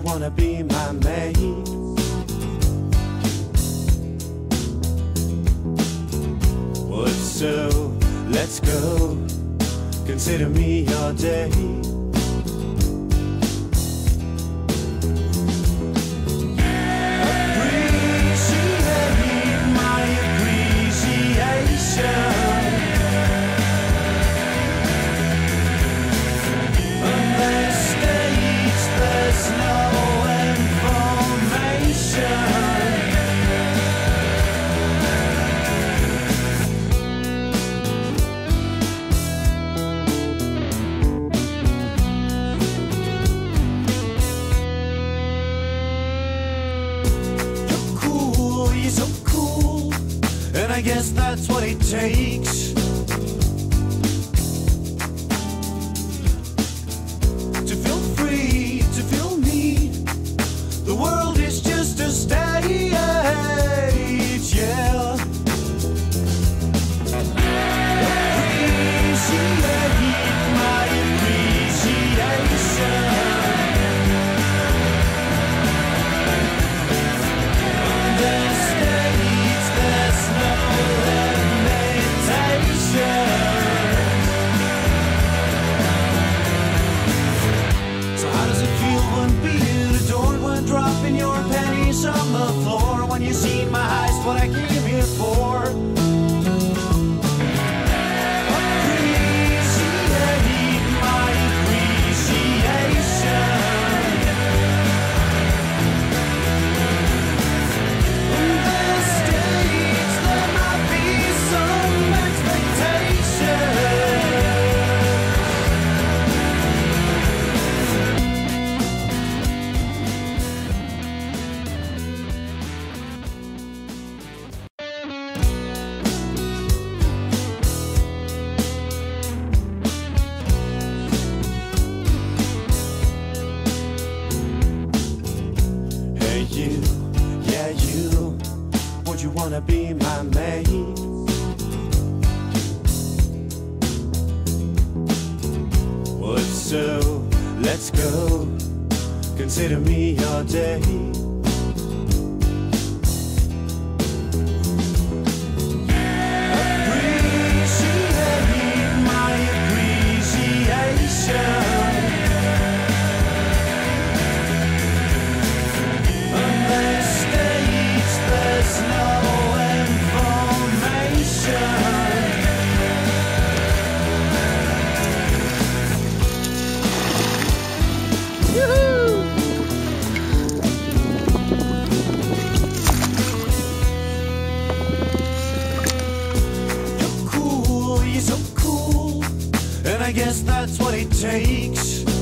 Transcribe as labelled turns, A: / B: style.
A: wanna be my maid? If so, let's go. Consider me your date. So cool, and I guess that's what it takes. On the floor, when you see my eyes, what I came here for? You, yeah you, would you wanna be my mate? If so, let's go, consider me your date. Guess that's what it takes.